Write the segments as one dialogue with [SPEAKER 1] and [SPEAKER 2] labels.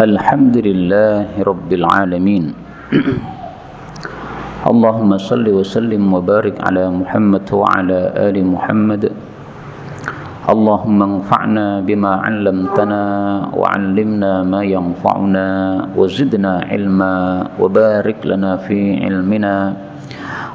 [SPEAKER 1] الحمد لله رب العالمين. اللهم صل وسلم وبارك على محمد وعلى آل محمد. اللهم انفعنا بما علمتنا وعلمنا ما ينفعنا وزدنا علما وبارك لنا في علمنا.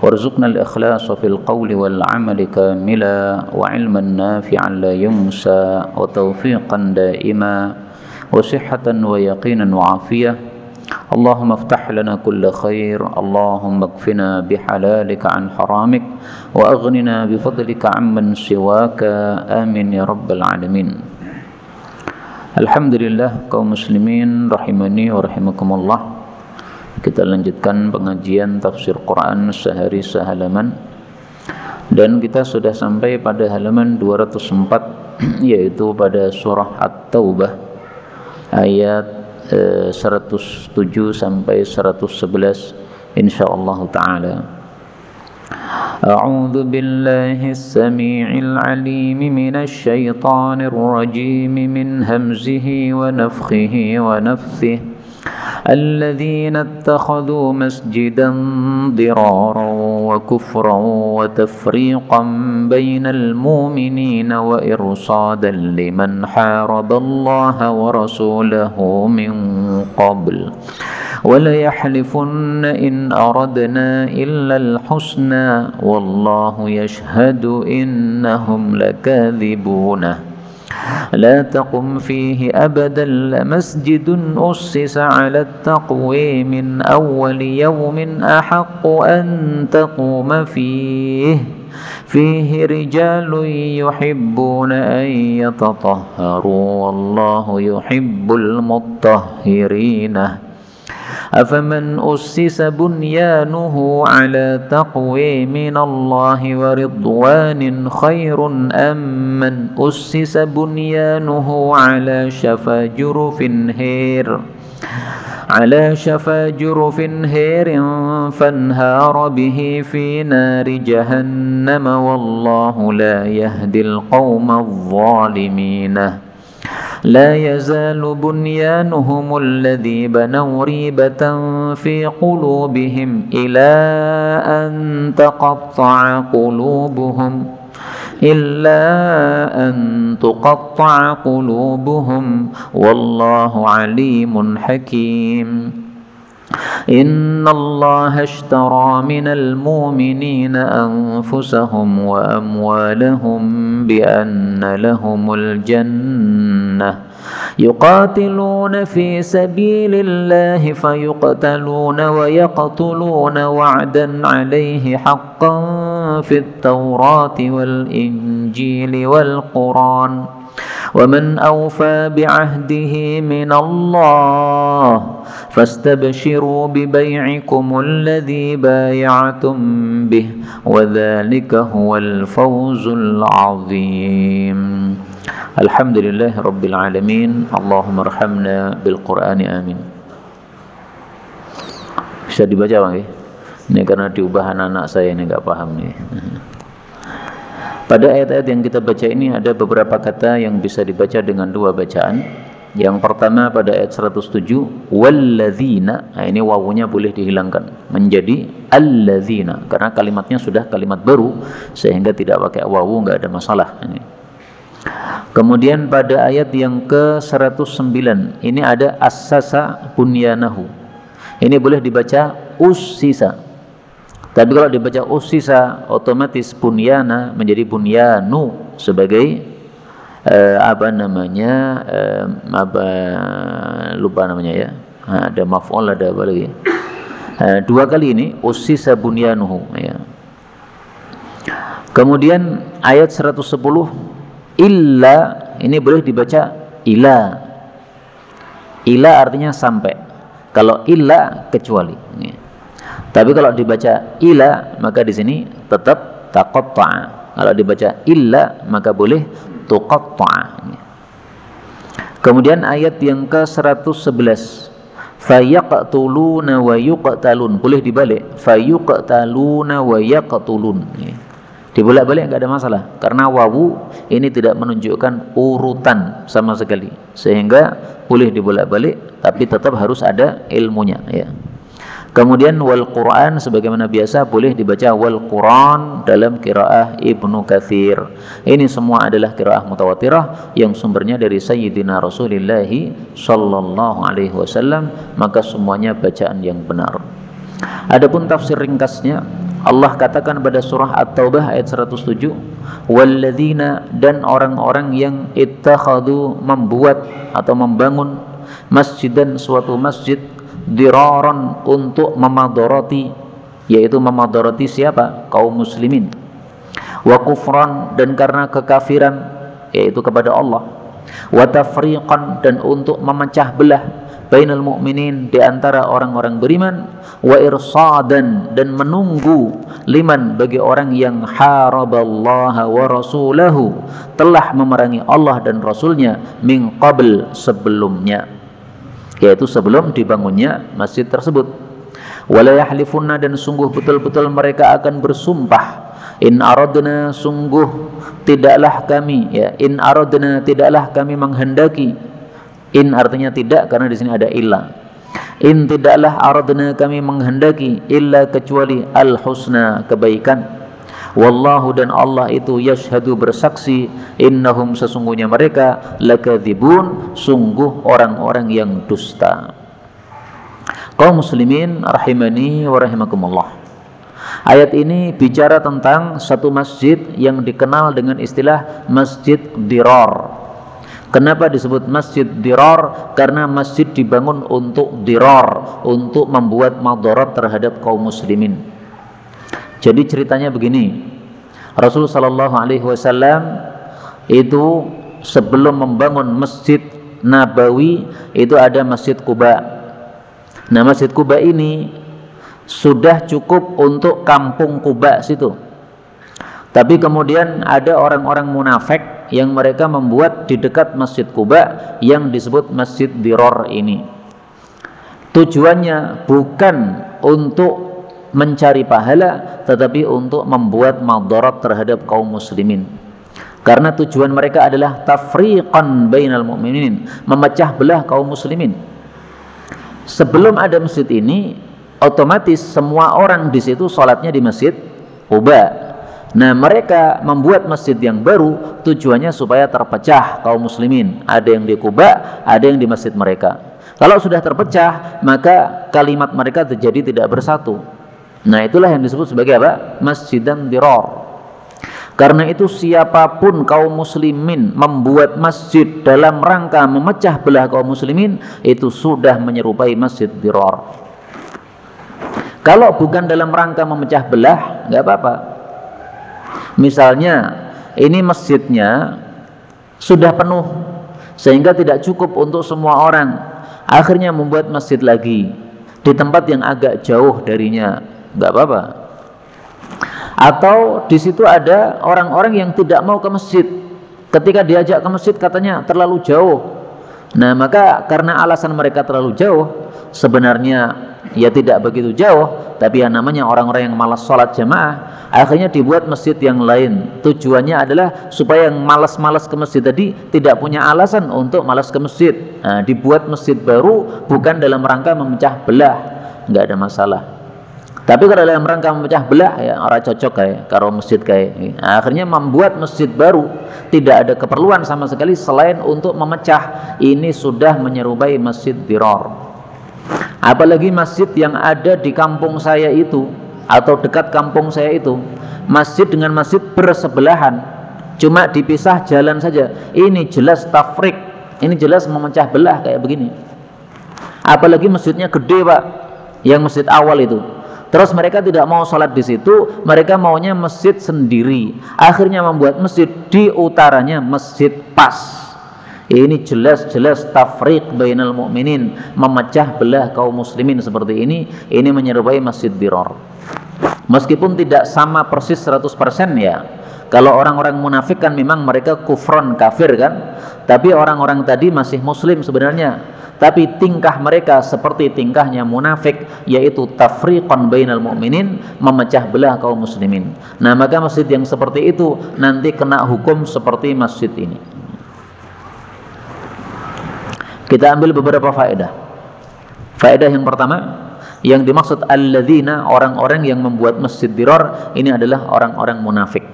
[SPEAKER 1] وارزقنا الإخلاص في القول والعمل كاملا وعلما نافعا لا ينسى وتوفيقا دائما. وصحة ويقينا وعافية اللهم افتح لنا كل خير اللهم اكفنا بحلالك عن حرامك وأغننا بفضلك عمن سواك آمين يا رب العالمين Alhamdulillah kaum muslimin rahimani wa rahimakumullah Kita lanjutkan pengajian tafsir Quran sehari sehalaman Dan kita sudah sampai pada halaman 204 Yaitu pada surah At-Taubah Ayat eh, 107 sampai 111 InsyaAllah ta'ala أعوذ بالله السميع العليم من الشيطان الرجيم من همزه ونفخه ونفثه الذين اتخذوا مسجدا ضرارا وكفرا وتفريقا بين المؤمنين وإرصادا لمن حارب الله ورسوله من قبل. وليحلفن إن أردنا إلا الحسنى والله يشهد إنهم لكاذبون. لا تقم فيه أبدا لمسجد أسس على التقوى من أول يوم أحق أن تقوم فيه. فيه رجال يحبون أن يتطهروا والله يحب المطهرين. أفمن أسس بنيانه على تقوى من الله ورضوان خير أم من أسس بنيانه على شفا جرف هير؟ على شفا جرف هير فانهار به في نار جهنم والله لا يهدي القوم الظالمين. لا يزال بنيانهم الذي بنوا ريبة في قلوبهم إلى أن تقطع قلوبهم إلا أن تقطع قلوبهم. والله عليم حكيم. إن الله اشترى من المؤمنين أنفسهم وأموالهم بأن لهم الجنة. يقاتلون في سبيل الله فيقتلون ويقتلون وعدا عليه حقا في التوراة والإنجيل والقرآن. ومن أوفى بعهده من الله فاستبشروا ببيعكم الذي بايعتم به وذلك هو الفوز العظيم. الحمد لله رب العالمين. اللهم ارحمنا بالقرآن آمين. Bisa dibaca bang ya? ini karena diubah anak-anak saya ini nggak paham nih. Pada ayat-ayat yang kita baca ini ada beberapa kata yang bisa dibaca dengan dua bacaan. Yang pertama pada ayat 107 walladzina. Nah, ini wawunya boleh dihilangkan menjadi alladzina karena kalimatnya sudah kalimat baru sehingga tidak pakai wawu enggak ada masalah ini. Kemudian pada ayat yang ke-109 ini ada assasa bunyanahu. Ini boleh dibaca usisa tapi kalau dibaca usisa otomatis bunyana menjadi bunyanu sebagai eh, apa namanya eh, apa lupa namanya ya. Nah, ada maf'ul ada apa lagi? Eh, dua kali ini usisa bunyanuhu ya. Kemudian ayat 110 illa ini boleh dibaca ila. Ila artinya sampai. Kalau illa kecuali. Ya. Tapi kalau dibaca ila maka di sini tetap taqatta'a. Kalau dibaca illa maka boleh tuqatta'a. Kemudian ayat yang ke-111 fayaqtuluna wa yuqtalun. Boleh dibalik. Fayuqtaluna wa yaqtulun. Dibolak-balik nggak ada masalah. Karena wawu ini tidak menunjukkan urutan sama sekali. Sehingga boleh dibolak-balik tapi tetap harus ada ilmunya ya kemudian wal Quran sebagaimana biasa boleh dibaca wal Quran dalam kiraah Ibnu Kathir ini semua adalah kiraah mutawatirah yang sumbernya dari Sayyidina Rasulullah sallallahu alaihi wasallam maka semuanya bacaan yang benar. Adapun tafsir ringkasnya Allah katakan pada surah At-Taubah ayat 107 walladzina dan orang-orang yang ittakhadu membuat atau membangun masjid dan suatu masjid diraran untuk memadoroti yaitu memadoroti siapa? Kaum muslimin. Wa kufran dan karena kekafiran yaitu kepada Allah. Wa tafriqan dan untuk memecah belah bainal mu'minin di antara orang-orang beriman. Wa irsadan dan menunggu liman bagi orang yang haraballaha wa rasulahu telah memerangi Allah dan rasulnya min qabl sebelumnya yaitu sebelum dibangunnya masjid tersebut wala yahlifunna dan sungguh betul-betul mereka akan bersumpah in aradna sungguh tidaklah kami ya in aradna tidaklah kami menghendaki In artinya tidak karena di sini ada illa. In tidaklah aradna kami menghendaki illa kecuali al husna kebaikan. Wallahu dan Allah itu yashhadu bersaksi innahum sesungguhnya mereka lakadzibun sungguh orang-orang yang dusta. Kaum muslimin rahimani wa rahimakumullah. Ayat ini bicara tentang satu masjid yang dikenal dengan istilah Masjid Dirar Kenapa disebut masjid dirar? Karena masjid dibangun untuk dirar, untuk membuat madarat terhadap kaum muslimin. Jadi ceritanya begini. Rasulullah sallallahu alaihi wasallam itu sebelum membangun masjid Nabawi itu ada Masjid Kuba. Nah, Masjid Kuba ini sudah cukup untuk kampung Kuba situ. Tapi kemudian ada orang-orang munafik yang mereka membuat di dekat Masjid Kuba yang disebut Masjid Diror ini. Tujuannya bukan untuk mencari pahala tetapi untuk membuat madarat terhadap kaum muslimin. Karena tujuan mereka adalah tafriqan bainal mu'minin, memecah belah kaum muslimin. Sebelum ada masjid ini, otomatis semua orang di situ sholatnya di masjid Kuba Nah mereka membuat masjid yang baru tujuannya supaya terpecah kaum muslimin. Ada yang di Kuba, ada yang di masjid mereka. Kalau sudah terpecah, maka kalimat mereka terjadi tidak bersatu. Nah itulah yang disebut sebagai apa? Masjid dan diror. Karena itu siapa pun kaum muslimin membuat masjid dalam rangka memecah belah kaum muslimin itu sudah menyerupai masjid diror. Kalau bukan dalam rangka memecah belah, nggak apa-apa Misalnya ini masjidnya sudah penuh sehingga tidak cukup untuk semua orang. Akhirnya membuat masjid lagi di tempat yang agak jauh darinya. Enggak apa-apa. Atau di situ ada orang-orang yang tidak mau ke masjid. Ketika diajak ke masjid katanya terlalu jauh. Nah, maka karena alasan mereka terlalu jauh, sebenarnya ya tidak begitu jauh tapi yang namanya orang-orang yang malas sholat jamaah akhirnya dibuat masjid yang lain tujuannya adalah supaya yang malas-malas ke masjid tadi tidak punya alasan untuk malas ke masjid nah, dibuat masjid baru bukan dalam rangka memecah belah nggak ada masalah tapi kalau dalam rangka memecah belah ya orang cocok kayak karo masjid kayak nah, akhirnya membuat masjid baru tidak ada keperluan sama sekali selain untuk memecah ini sudah menyerupai masjid diror Apalagi masjid yang ada di kampung saya itu atau dekat kampung saya itu, masjid dengan masjid bersebelahan, cuma dipisah jalan saja. Ini jelas tafrik, ini jelas memecah belah kayak begini. Apalagi masjidnya gede pak, yang masjid awal itu. Terus mereka tidak mau sholat di situ, mereka maunya masjid sendiri. Akhirnya membuat masjid di utaranya masjid pas ini jelas-jelas tafriq bainal mu'minin, memecah belah kaum muslimin seperti ini, ini menyerupai Masjid Dirar. Meskipun tidak sama persis 100% ya. Kalau orang-orang munafik kan memang mereka kufron kafir kan, tapi orang-orang tadi masih muslim sebenarnya. Tapi tingkah mereka seperti tingkahnya munafik, yaitu tafriqan bainal mu'minin, memecah belah kaum muslimin. Nah, maka masjid yang seperti itu nanti kena hukum seperti masjid ini. Kita ambil beberapa faedah. Faedah yang pertama, yang dimaksud alladzina orang-orang yang membuat masjid diror ini adalah orang-orang munafik.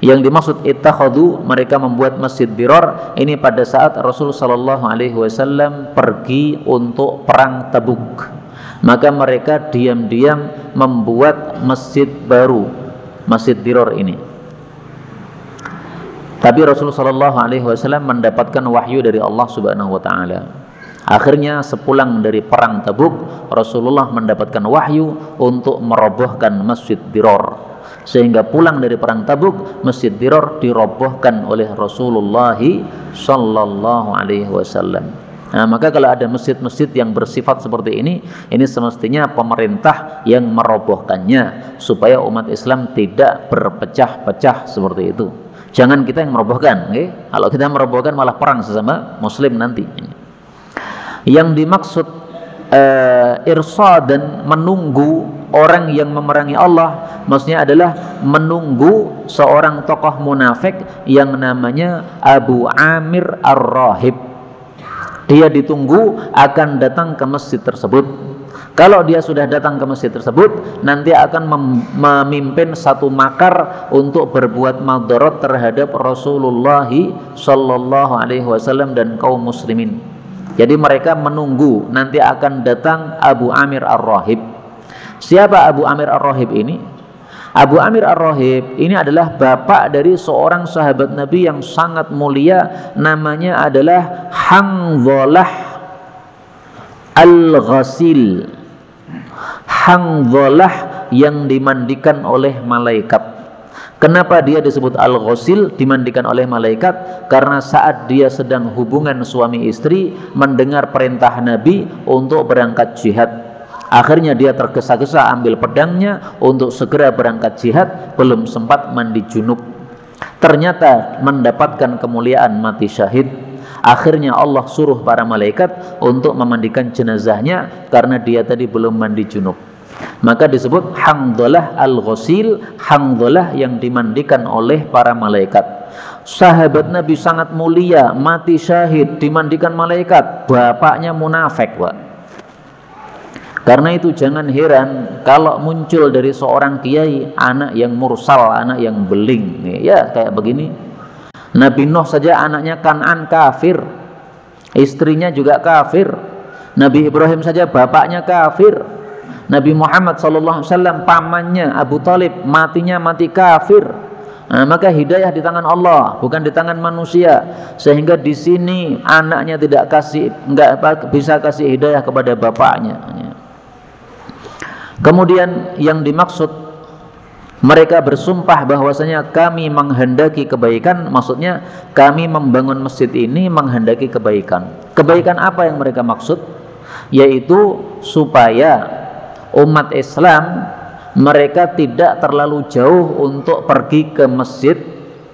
[SPEAKER 1] Yang dimaksud ittakhadhu mereka membuat masjid diror ini pada saat Rasul sallallahu alaihi wasallam pergi untuk perang Tabuk. Maka mereka diam-diam membuat masjid baru, masjid diror ini. Tapi Rasul sallallahu alaihi wasallam mendapatkan wahyu dari Allah Subhanahu wa taala Akhirnya sepulang dari perang Tabuk, Rasulullah mendapatkan wahyu untuk merobohkan Masjid Diror. Sehingga pulang dari perang Tabuk, Masjid Diror dirobohkan oleh Rasulullah sallallahu alaihi wasallam. Nah, maka kalau ada masjid-masjid yang bersifat seperti ini, ini semestinya pemerintah yang merobohkannya supaya umat Islam tidak berpecah-pecah seperti itu. Jangan kita yang merobohkan, okay? Kalau kita merobohkan malah perang sesama muslim nanti yang dimaksud uh, irsa dan menunggu orang yang memerangi Allah. Maksudnya adalah menunggu seorang tokoh munafik yang namanya Abu Amir Ar-Rahib. Dia ditunggu akan datang ke masjid tersebut. Kalau dia sudah datang ke masjid tersebut nanti akan memimpin satu makar untuk berbuat madarat terhadap Rasulullah sallallahu alaihi wasallam dan kaum muslimin jadi mereka menunggu nanti akan datang Abu Amir Ar-Rahib. Siapa Abu Amir Ar-Rahib ini? Abu Amir Ar-Rahib ini adalah bapak dari seorang sahabat Nabi yang sangat mulia namanya adalah Hangzalah Al-Ghasil. Hangzalah yang dimandikan oleh malaikat. Kenapa dia disebut al-ghusil dimandikan oleh malaikat? Karena saat dia sedang hubungan suami istri mendengar perintah Nabi untuk berangkat jihad. Akhirnya dia tergesa-gesa ambil pedangnya untuk segera berangkat jihad, belum sempat mandi junub. Ternyata mendapatkan kemuliaan mati syahid. Akhirnya Allah suruh para malaikat untuk memandikan jenazahnya karena dia tadi belum mandi junub maka disebut hangdolah al-ghusil hangdolah yang dimandikan oleh para malaikat sahabat Nabi sangat mulia mati syahid dimandikan malaikat bapaknya munafik Pak karena itu jangan heran kalau muncul dari seorang kiai anak yang mursal, anak yang beling. Ya kayak begini. Nabi Nuh saja anaknya Kanan kafir. Istrinya juga kafir. Nabi Ibrahim saja bapaknya kafir. Nabi Muhammad SAW pamannya Abu Talib matinya mati kafir. Nah, maka hidayah di tangan Allah bukan di tangan manusia. Sehingga di sini anaknya tidak kasih nggak bisa kasih hidayah kepada bapaknya. Kemudian yang dimaksud mereka bersumpah bahwasanya kami menghendaki kebaikan. Maksudnya kami membangun masjid ini menghendaki kebaikan. Kebaikan apa yang mereka maksud? Yaitu supaya umat Islam mereka tidak terlalu jauh untuk pergi ke masjid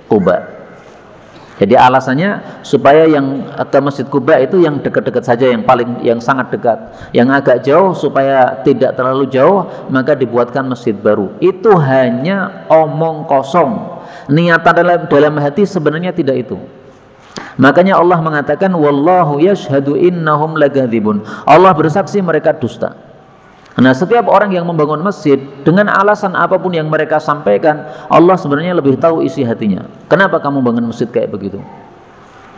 [SPEAKER 1] Kuba. Jadi alasannya supaya yang ke Masjid Kuba itu yang dekat-dekat saja yang paling yang sangat dekat. Yang agak jauh supaya tidak terlalu jauh maka dibuatkan masjid baru. Itu hanya omong kosong. Niatan dalam dalam hati sebenarnya tidak itu. Makanya Allah mengatakan wallahu yashhadu innahum lagadzibun. Allah bersaksi mereka dusta. Nah, setiap orang yang membangun masjid dengan alasan apa pun yang mereka sampaikan, Allah sebenarnya lebih tahu isi hatinya. Kenapa kamu bangun masjid kayak begitu?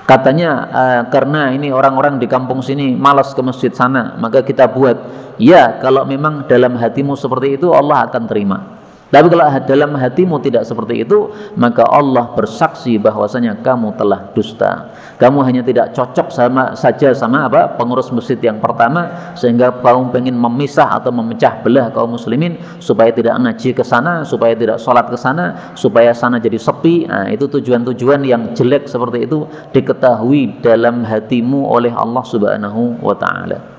[SPEAKER 1] Katanya uh, karena ini orang-orang di kampung sini malas ke masjid sana, maka kita buat. Ya, kalau memang dalam hatimu seperti itu Allah akan terima. Tapi kalau dalam hatimu tidak seperti itu, maka Allah bersaksi bahwasanya kamu telah dusta. Kamu hanya tidak cocok sama saja sama apa pengurus masjid yang pertama sehingga kamu pengen memisah atau memecah belah kaum muslimin supaya tidak ngaji ke sana, supaya tidak sholat ke sana, supaya sana jadi sepi. Nah, itu tujuan-tujuan yang jelek seperti itu diketahui dalam hatimu oleh Allah Subhanahu wa taala.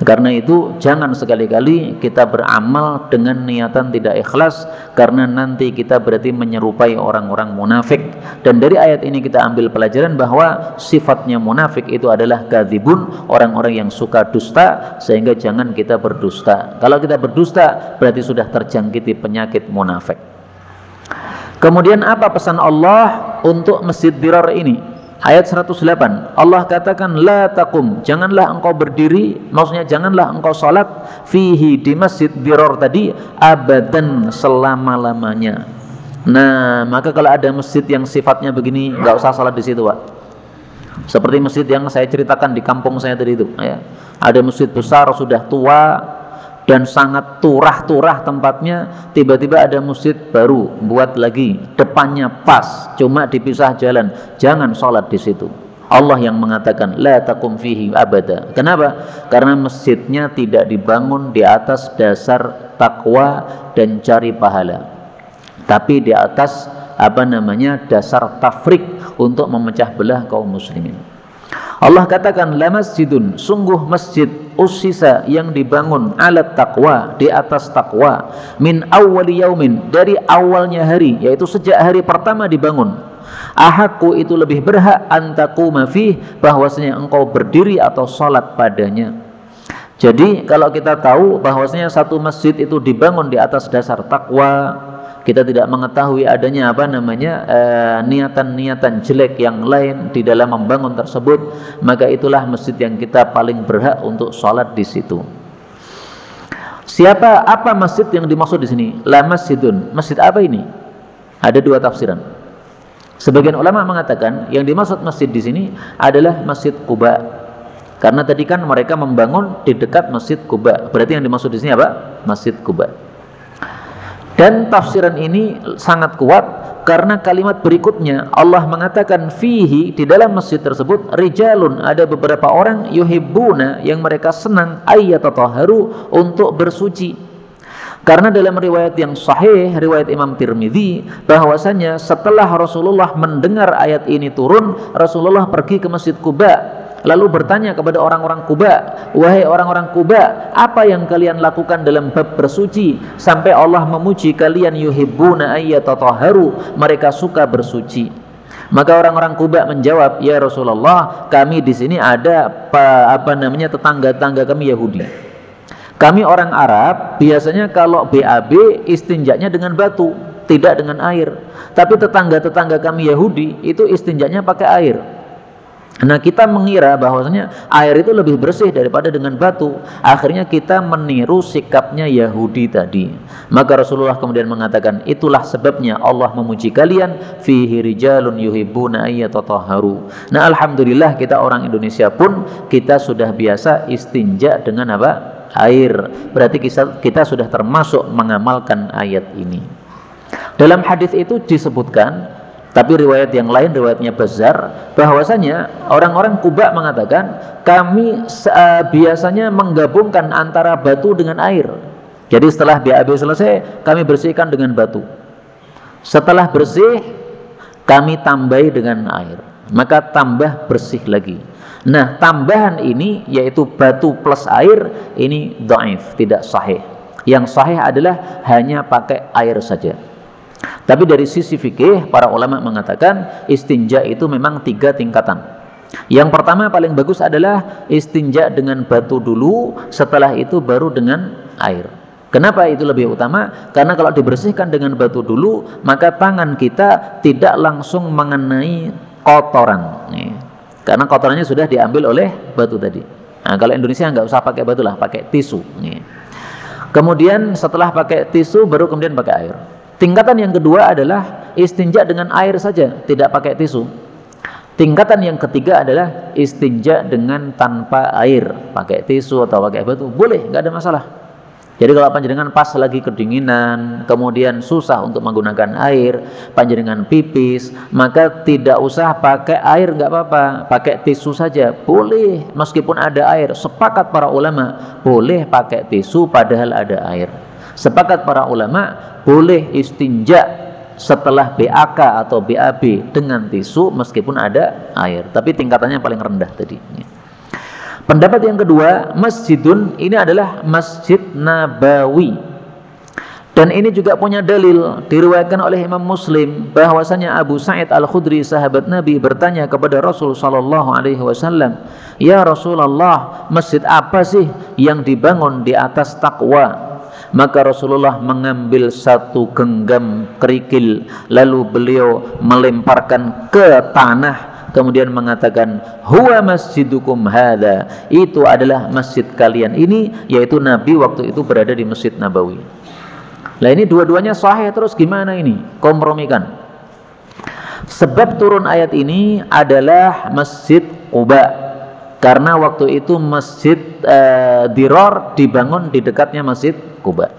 [SPEAKER 1] Karena itu jangan sekali-kali kita beramal dengan niatan tidak ikhlas karena nanti kita berarti menyerupai orang-orang munafik. Dan dari ayat ini kita ambil pelajaran bahwa sifatnya munafik itu adalah kadzibun, orang-orang yang suka dusta sehingga jangan kita berdusta. Kalau kita berdusta berarti sudah terjangkiti penyakit munafik. Kemudian apa pesan Allah untuk Masjid Dirar ini? Ayat 108 Allah katakan la takum janganlah engkau berdiri maksudnya janganlah engkau salat fihi di masjid biror tadi abadan selama-lamanya. Nah maka kalau ada masjid yang sifatnya begini nggak usah salat di situ Pak. Seperti masjid yang saya ceritakan di kampung saya tadi itu ya. Ada masjid besar sudah tua dan sangat turah-turah tempatnya tiba-tiba ada masjid baru buat lagi. Depannya pas cuma dipisah jalan. Jangan sholat di situ. Allah yang mengatakan la takum fihi abada. Kenapa? Karena masjidnya tidak dibangun di atas dasar takwa dan cari pahala. Tapi di atas apa namanya dasar tafrik untuk memecah belah kaum muslimin. Allah katakan la masjidun. Sungguh masjid usisa yang dibangun alat takwa di atas takwa min awwali yaumin dari awalnya hari yaitu sejak hari pertama dibangun. Ahaku itu lebih berhak antaku mafih bahwasanya engkau berdiri atau salat padanya. Jadi kalau kita tahu bahwasanya satu masjid itu dibangun di atas dasar takwa kita tidak mengetahui adanya apa namanya eh, niatan-niatan uh, jelek yang lain di dalam membangun tersebut maka itulah masjid yang kita paling berhak untuk sholat di situ. Siapa apa masjid yang dimaksud di sini? La masjidun. Masjid apa ini? Ada dua tafsiran. Sebagian ulama mengatakan yang dimaksud masjid di sini adalah masjid Kuba karena tadi kan mereka membangun di dekat masjid Kuba berarti yang dimaksud di sini apa? Masjid Kuba dan tafsiran ini sangat kuat karena kalimat berikutnya Allah mengatakan fihi di dalam masjid tersebut rijalun ada beberapa orang yuhibbuna yang mereka senang ayyatatahharu untuk bersuci. Karena dalam riwayat yang sahih, riwayat Imam Tirmidzi, bahwasanya setelah Rasulullah mendengar ayat ini turun, Rasulullah pergi ke Masjid Kuba lalu bertanya kepada orang-orang Kuba, "Wahai orang-orang Kuba, apa yang kalian lakukan dalam bab bersuci sampai Allah memuji kalian yuhibbuna ayyatatahharu, mereka suka bersuci?" Maka orang-orang Kuba menjawab, "Ya Rasulullah, kami di sini ada apa, apa namanya tetangga-tetangga kami Yahudi. Kami orang Arab, biasanya kalau BAB istinjaknya dengan batu, tidak dengan air. Tapi tetangga-tetangga kami Yahudi itu istinjaknya pakai air." Nah kita mengira bahwasanya air itu lebih bersih daripada dengan batu. Akhirnya kita meniru sikapnya Yahudi tadi. Maka Rasulullah kemudian mengatakan, itulah sebabnya Allah memuji kalian fihi rijalun yuhibbuna ayyatatahharu. Nah alhamdulillah kita orang Indonesia pun kita sudah biasa istinja dengan apa? air. Berarti kita sudah termasuk mengamalkan ayat ini. Dalam hadis itu disebutkan tapi riwayat yang lain, riwayatnya Bazar, bahwasanya orang-orang Kuba mengatakan kami uh, biasanya menggabungkan antara batu dengan air. Jadi setelah BAB selesai, kami bersihkan dengan batu. Setelah bersih, kami tambahi dengan air. Maka tambah bersih lagi. Nah, tambahan ini yaitu batu plus air ini dhaif, tidak sahih. Yang sahih adalah hanya pakai air saja. Tapi dari sisi fikih, para ulama mengatakan istinja itu memang tiga tingkatan. Yang pertama paling bagus adalah istinja dengan batu dulu, setelah itu baru dengan air. Kenapa itu lebih utama? Karena kalau dibersihkan dengan batu dulu, maka tangan kita tidak langsung mengenai kotoran. Karena kotorannya sudah diambil oleh batu tadi. Nah, kalau Indonesia nggak usah pakai batu lah, pakai tisu. Kemudian setelah pakai tisu, baru kemudian pakai air. Tingkatan yang kedua adalah istinja dengan air saja, tidak pakai tisu. Tingkatan yang ketiga adalah istinja dengan tanpa air, pakai tisu atau pakai batu, boleh, nggak ada masalah. Jadi kalau panjenengan pas lagi kedinginan, kemudian susah untuk menggunakan air, panjenengan pipis, maka tidak usah pakai air, nggak apa-apa, pakai tisu saja, boleh. Meskipun ada air, sepakat para ulama, boleh pakai tisu padahal ada air. Sepakat para ulama boleh istinja setelah BAK atau BAB dengan tisu meskipun ada air, tapi tingkatannya paling rendah tadi. Pendapat yang kedua, masjidun ini adalah Masjid Nabawi. Dan ini juga punya dalil diriwayatkan oleh Imam Muslim bahwasanya Abu Sa'id Al-Khudri sahabat Nabi bertanya kepada Rasul sallallahu alaihi wasallam, "Ya Rasulullah, masjid apa sih yang dibangun di atas takwa?" Maka Rasulullah mengambil satu genggam kerikil lalu beliau melemparkan ke tanah kemudian mengatakan huwa masjidukum hada itu adalah masjid kalian ini yaitu Nabi waktu itu berada di Masjid Nabawi Nah ini dua-duanya sahih terus gimana ini? Kompromikan. Sebab turun ayat ini adalah Masjid Quba. Karena waktu itu Masjid uh, Diror dibangun di dekatnya Masjid Quba.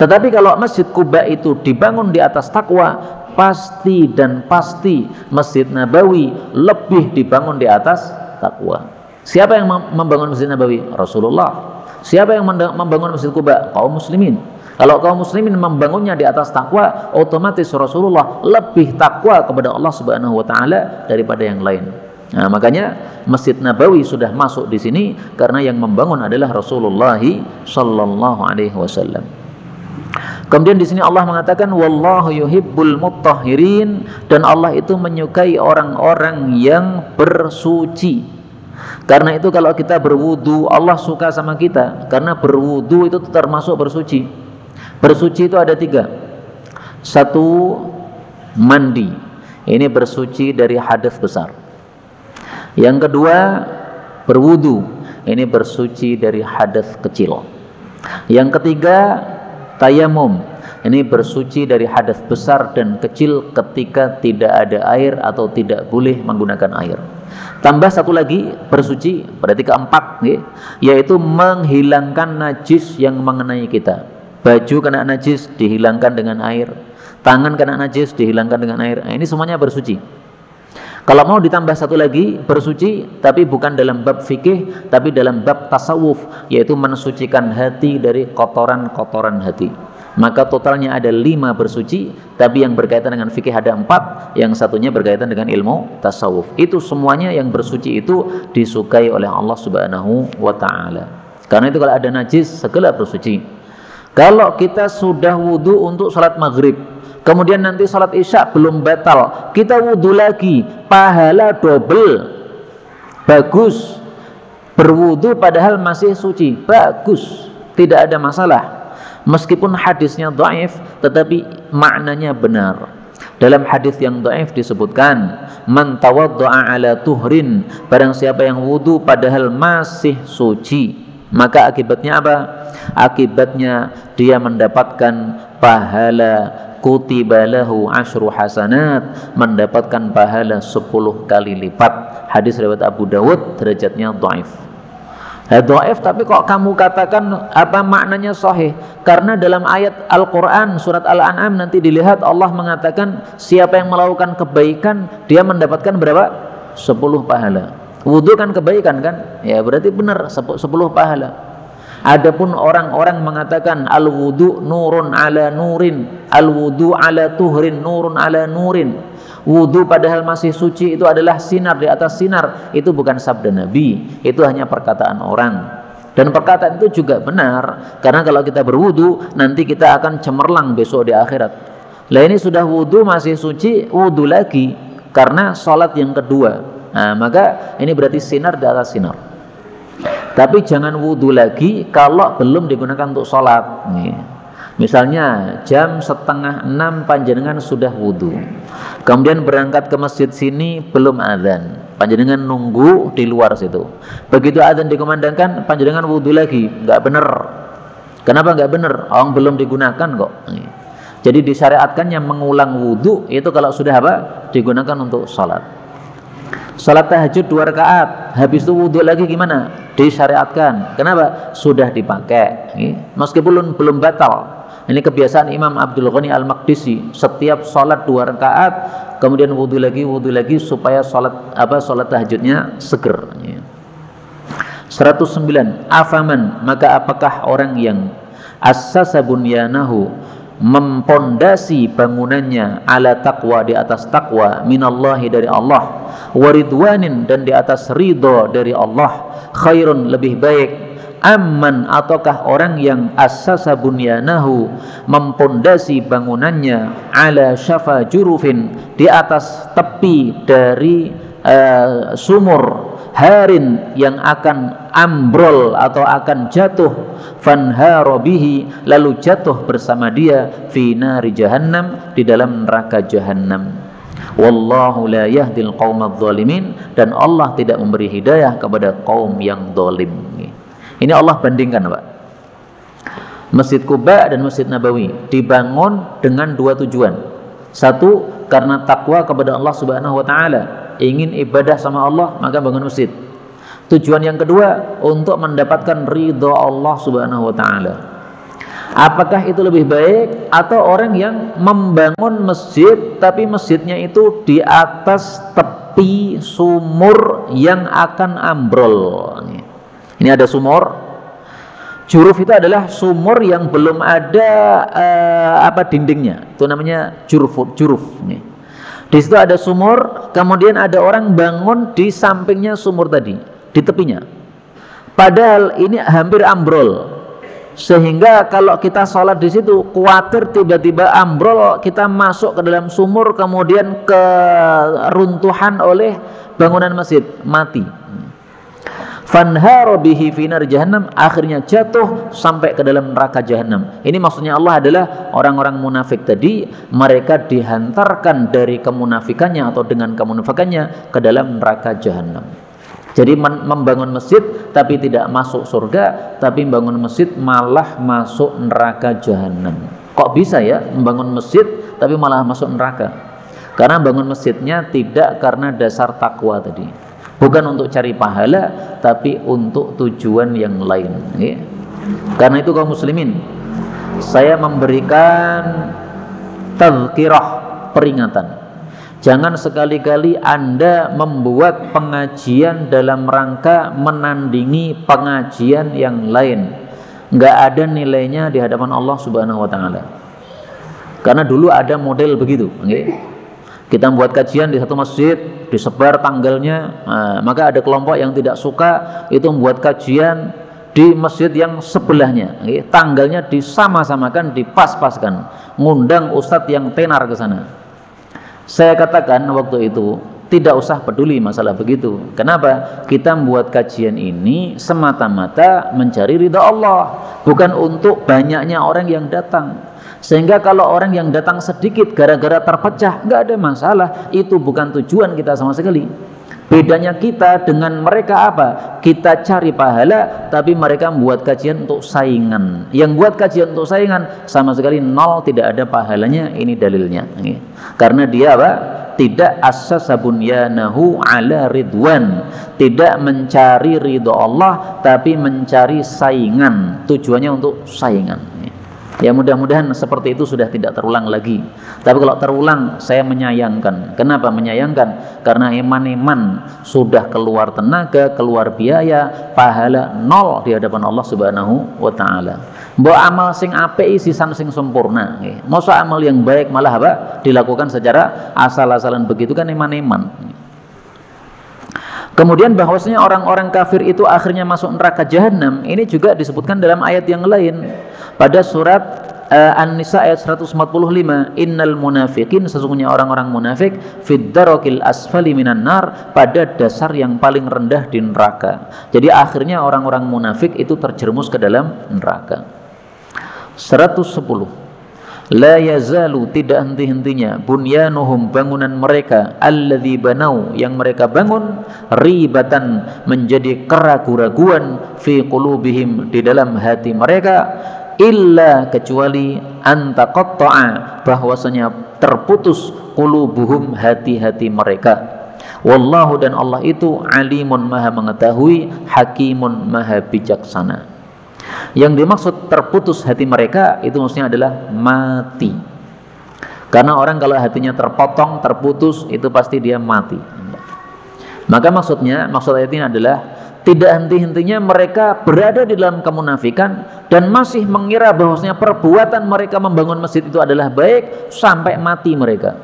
[SPEAKER 1] Tetapi kalau Masjid Quba itu dibangun di atas takwa, pasti dan pasti Masjid Nabawi lebih dibangun di atas takwa. Siapa yang membangun Masjid Nabawi? Rasulullah. Siapa yang membangun Masjid Quba? Kaum muslimin. Kalau kaum muslimin membangunnya di atas takwa, otomatis Rasulullah lebih takwa kepada Allah Subhanahu wa taala daripada yang lain. Nah, makanya Masjid Nabawi sudah masuk di sini karena yang membangun adalah Rasulullah sallallahu alaihi wasallam. Kemudian di sini Allah mengatakan wallahu yuhibbul mutahhirin dan Allah itu menyukai orang-orang yang bersuci. Karena itu kalau kita berwudu Allah suka sama kita karena berwudu itu termasuk bersuci. Bersuci itu ada tiga. Satu, mandi. Ini bersuci dari hadas besar. Yang kedua, berwudu. Ini bersuci dari hadas kecil. Yang ketiga, tayamum. Ini bersuci dari hadas besar dan kecil ketika tidak ada air atau tidak boleh menggunakan air. Tambah satu lagi bersuci berarti keempat yaitu menghilangkan najis yang mengenai kita baju kena najis dihilangkan dengan air tangan kena najis dihilangkan dengan air nah, ini semuanya bersuci kalau mau ditambah satu lagi bersuci tapi bukan dalam bab fikih tapi dalam bab tasawuf yaitu mensucikan hati dari kotoran-kotoran hati. Maka totalnya ada lima bersuci tapi yang berkaitan dengan fikih ada empat yang satunya berkaitan dengan ilmu tasawuf. Itu semuanya yang bersuci itu disukai oleh Allah subhanahu wa ta'ala. Karena itu kalau ada najis segala bersuci kalau kita sudah wudhu untuk sholat maghrib, kemudian nanti sholat isya belum batal, kita wudhu lagi, pahala double, bagus. Berwudhu padahal masih suci, bagus, tidak ada masalah. Meskipun hadisnya dhaif, tetapi maknanya benar. Dalam hadis yang dhaif disebutkan, "Man tawaddaa ala tuhrin," barang siapa yang wudu padahal masih suci, maka akibatnya apa? Akibatnya dia mendapatkan pahala kutibalahu ashru hasanat mendapatkan pahala 10 kali lipat hadis riwayat Abu Dawud derajatnya dhaif dhaif tapi kok kamu katakan apa maknanya sahih? Karena dalam ayat Al-Qur'an surat Al-An'am nanti dilihat Allah mengatakan siapa yang melakukan kebaikan dia mendapatkan berapa? 10 pahala. Wudhu kan kebaikan kan? Ya berarti benar 10 pahala. Adapun orang-orang mengatakan al wudu nurun ala nurin, al wudu ala tuhrin nurun ala nurin. Wudu padahal masih suci itu adalah sinar di atas sinar. Itu bukan sabda Nabi, itu hanya perkataan orang. Dan perkataan itu juga benar karena kalau kita berwudu nanti kita akan cemerlang besok di akhirat. Lah ini sudah wudu masih suci, wudu lagi karena sholat yang kedua Nah, maka ini berarti sinar di atas sinar. Tapi jangan wudhu lagi kalau belum digunakan untuk sholat. Nih. Misalnya jam setengah enam panjenengan sudah wudhu. Kemudian berangkat ke masjid sini belum adzan. Panjenengan nunggu di luar situ. Begitu adzan dikumandangkan, panjenengan wudhu lagi. Enggak benar. Kenapa enggak benar? Orang belum digunakan kok. Jadi disyariatkan yang mengulang wudhu itu kalau sudah apa? Digunakan untuk sholat. Salat tahajud dua rakaat, habis itu wudhu lagi gimana? Disyariatkan. Kenapa? Sudah dipakai. Meskipun belum batal. Ini kebiasaan Imam Abdul Ghani Al-Maqdisi. Setiap salat dua rakaat, kemudian wudhu lagi, wudhu lagi supaya salat apa salat tahajudnya seger. 109. Afaman, maka apakah orang yang assasa bunyanahu mempondasi bangunannya ala taqwa di atas taqwa minallahi dari Allah waridwanin dan di atas ridho dari Allah khairun lebih baik amman ataukah orang yang assasa bunyanahu mempondasi bangunannya ala syafa jurufin di atas tepi dari uh, sumur harin yang akan ambrol atau akan jatuh fanharobihi lalu jatuh bersama dia fi nari jahannam di dalam neraka jahannam. Wallahu la yahdil qaumadh zalimin dan Allah tidak memberi hidayah kepada kaum yang zalim. Ini Allah bandingkan Pak. Masjid Kuba dan Masjid Nabawi dibangun dengan dua tujuan. Satu karena takwa kepada Allah Subhanahu wa taala ingin ibadah sama Allah maka bangun masjid. Tujuan yang kedua untuk mendapatkan ridho Allah subhanahu wa ta'ala. Apakah itu lebih baik atau orang yang membangun masjid tapi masjidnya itu di atas tepi sumur yang akan ambrol? Ini. Ada sumur. Juruf itu adalah sumur yang belum ada uh, apa dindingnya. Itu namanya juruf juruf nih di situ ada sumur, kemudian ada orang bangun di sampingnya sumur tadi, di tepinya. Padahal ini hampir ambrol. Sehingga kalau kita sholat di situ, khawatir tiba-tiba ambrol, kita masuk ke dalam sumur, kemudian keruntuhan oleh bangunan masjid, mati fanharo bihi finar jahannam. Akhirnya jatuh sampai ke dalam neraka jahannam. Ini maksudnya Allah adalah orang-orang munafik tadi. Mereka dihantarkan dari kemunafikannya atau dengan kemunafikannya ke dalam neraka jahannam. Jadi membangun masjid tapi tidak masuk surga tapi membangun masjid malah masuk neraka jahannam. Kok bisa ya membangun masjid tapi malah masuk neraka? Karena bangun masjidnya tidak karena dasar takwa tadi bukan untuk cari pahala tapi untuk tujuan yang lain ya. karena itu kaum muslimin saya memberikan tazkirah peringatan jangan sekali-kali anda membuat pengajian dalam rangka menandingi pengajian yang lain nggak ada nilainya di hadapan Allah subhanahu wa ta'ala karena dulu ada model begitu okay? Kita membuat kajian di satu masjid disebar tanggalnya nah, maka ada kelompok yang tidak suka itu membuat kajian di masjid yang sebelahnya. Tanggalnya disama-samakan dipas-paskan. Ngundang ustadz yang tenar ke sana. Saya katakan waktu itu tidak usah peduli masalah begitu. Kenapa? Kita membuat kajian ini semata-mata mencari ridha Allah bukan untuk banyaknya orang yang datang sehingga kalau orang yang datang sedikit gara-gara terpecah, nggak ada masalah. Itu bukan tujuan kita sama sekali. Bedanya kita dengan mereka apa? Kita cari pahala, tapi mereka membuat kajian untuk saingan. Yang buat kajian untuk saingan sama sekali nol, tidak ada pahalanya. Ini dalilnya. Karena dia apa? Tidak asasabun yanahu ala ridwan. Tidak mencari ridho Allah, tapi mencari saingan. Tujuannya untuk saingan. Ya mudah-mudahan seperti itu sudah tidak terulang lagi. Tapi kalau terulang saya menyayangkan. Kenapa menyayangkan? Karena iman-iman sudah keluar tenaga, keluar biaya, pahala nol di hadapan Allah Subhanahu wa taala. Mbok amal sing apik sisan sing sempurna. Masa amal yang baik malah apa? dilakukan secara asal-asalan begitu kan iman-iman. Kemudian bahwasanya orang-orang kafir itu akhirnya masuk neraka jahanam ini juga disebutkan dalam ayat yang lain pada surat uh, An-Nisa ayat 145 innal munafiqin sesungguhnya orang-orang munafik fid darakil asfali minan nar pada dasar yang paling rendah di neraka. Jadi akhirnya orang-orang munafik itu terjerumus ke dalam neraka. 110 La yazalu tidak henti-hentinya bunyanuhum bangunan mereka alladzi banau yang mereka bangun ribatan menjadi keraguan-raguan fi qulubihim di dalam hati mereka illa kecuali antaqatta'a bahwasanya terputus qulubuhum hati-hati mereka. Wallahu dan Allah itu alimun maha mengetahui hakimun maha bijaksana. Yang dimaksud terputus hati mereka itu maksudnya adalah mati. Karena orang kalau hatinya terpotong terputus itu pasti dia mati. Maka maksudnya maksud ayat ini adalah tidak henti-hentinya mereka berada di dalam kemunafikan dan masih mengira bahwasanya perbuatan mereka membangun masjid itu adalah baik sampai mati mereka.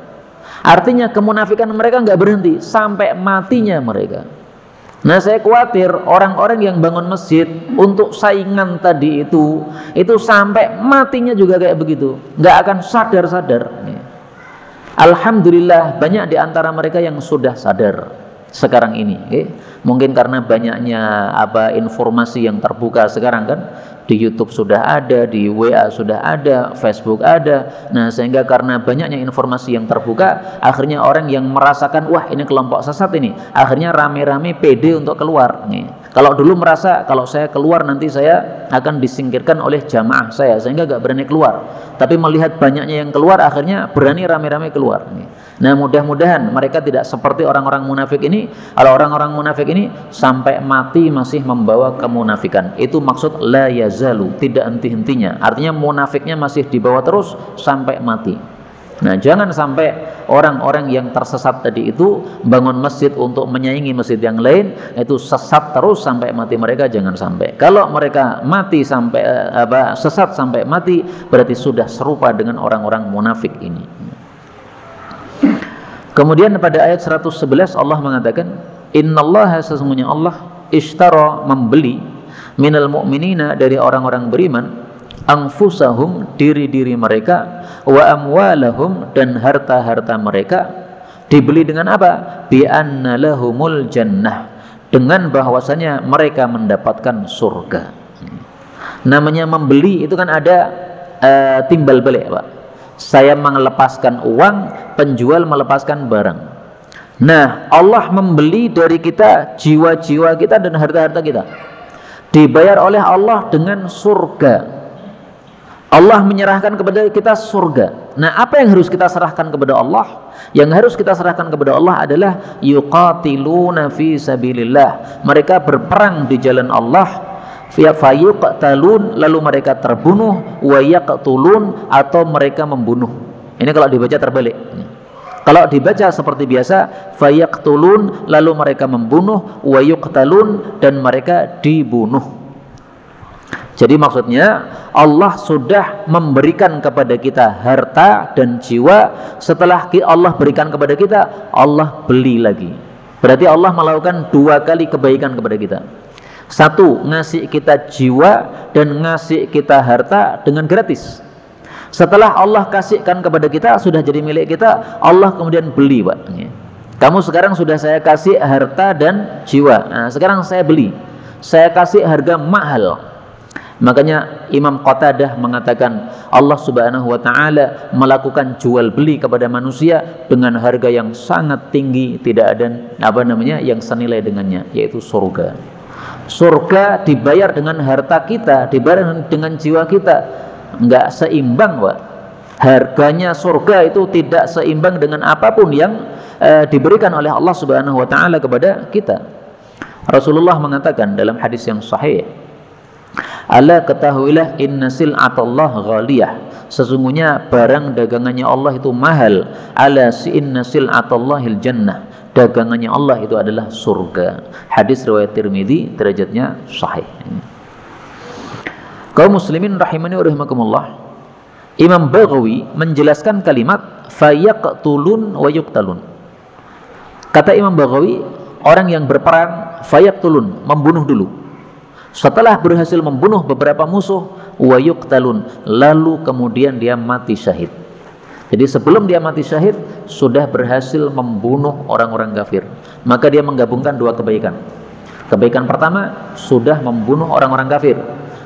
[SPEAKER 1] Artinya kemunafikan mereka nggak berhenti sampai matinya mereka. Nah saya khawatir orang-orang yang bangun masjid untuk saingan tadi itu itu sampai matinya juga kayak begitu, nggak akan sadar-sadar. Alhamdulillah banyak di antara mereka yang sudah sadar sekarang ini. Eh? Mungkin karena banyaknya apa informasi yang terbuka sekarang kan di YouTube sudah ada, di WA sudah ada, Facebook ada. Nah, sehingga karena banyaknya informasi yang terbuka, akhirnya orang yang merasakan wah ini kelompok sesat ini, akhirnya rame-rame pede untuk keluar. Nih. Kalau dulu merasa kalau saya keluar nanti saya akan disingkirkan oleh jamaah saya sehingga gak berani keluar. Tapi melihat banyaknya yang keluar akhirnya berani rame-rame keluar. Nih. Nah mudah-mudahan mereka tidak seperti orang-orang munafik ini. Kalau orang-orang munafik ini sampai mati masih membawa kemunafikan. Itu maksud la yazalu, tidak henti-hentinya. Artinya munafiknya masih dibawa terus sampai mati. Nah, jangan sampai orang-orang yang tersesat tadi itu bangun masjid untuk menyaingi masjid yang lain, itu sesat terus sampai mati mereka jangan sampai. Kalau mereka mati sampai eh, apa sesat sampai mati, berarti sudah serupa dengan orang-orang munafik ini. Kemudian pada ayat 111 Allah mengatakan, "Innallaha sesungguhnya Allah ishtara membeli minal mu'minina dari orang-orang beriman anfusahum diri-diri mereka wa amwalahum dan harta-harta mereka dibeli dengan apa? Bi anna lahumul jannah dengan bahwasanya mereka mendapatkan surga. Namanya membeli itu kan ada uh, timbal balik, Pak saya melepaskan uang, penjual melepaskan barang. Nah, Allah membeli dari kita jiwa-jiwa kita dan harta-harta kita. Dibayar oleh Allah dengan surga. Allah menyerahkan kepada kita surga. Nah, apa yang harus kita serahkan kepada Allah? Yang harus kita serahkan kepada Allah adalah yuqatiluna fi sabilillah. Mereka berperang di jalan Allah fayuqtalun lalu mereka terbunuh wa yaqtulun atau mereka membunuh. Ini kalau dibaca terbalik. Kalau dibaca seperti biasa fayaqtulun lalu mereka membunuh wa yuqtalun dan mereka dibunuh. Jadi maksudnya Allah sudah memberikan kepada kita harta dan jiwa setelah Allah berikan kepada kita Allah beli lagi. Berarti Allah melakukan dua kali kebaikan kepada kita. Satu, ngasih kita jiwa dan ngasih kita harta dengan gratis. Setelah Allah kasihkan kepada kita, sudah jadi milik kita, Allah kemudian beli, Pak. Kamu sekarang sudah saya kasih harta dan jiwa. Nah, sekarang saya beli. Saya kasih harga mahal. Makanya Imam Qatadah mengatakan Allah Subhanahu wa taala melakukan jual beli kepada manusia dengan harga yang sangat tinggi, tidak ada apa namanya yang senilai dengannya, yaitu surga surga dibayar dengan harta kita dibayar dengan jiwa kita. Enggak seimbang Pak. Harganya surga itu tidak seimbang dengan apa pun yang eh, diberikan oleh Allah Subhanahu wa taala kepada kita. Rasulullah mengatakan dalam hadis yang sahih Ala ketahuilah inna sil'atallah ghaliyah Sesungguhnya barang dagangannya Allah itu mahal Ala si inna sil'atallahil jannah dagangannya Allah itu adalah surga. Hadis riwayat Tirmidzi derajatnya sahih. Kaum muslimin rahimani wa rahimakumullah. Imam Baghawi menjelaskan kalimat fayaqtulun wa yuqtalun. Kata Imam Baghawi, orang yang berperang fayaqtulun, membunuh dulu. Setelah berhasil membunuh beberapa musuh, wa yuqtalun, lalu kemudian dia mati syahid. Jadi sebelum dia mati syahid sudah berhasil membunuh orang-orang kafir. Maka dia menggabungkan dua kebaikan. Kebaikan pertama sudah membunuh orang-orang kafir,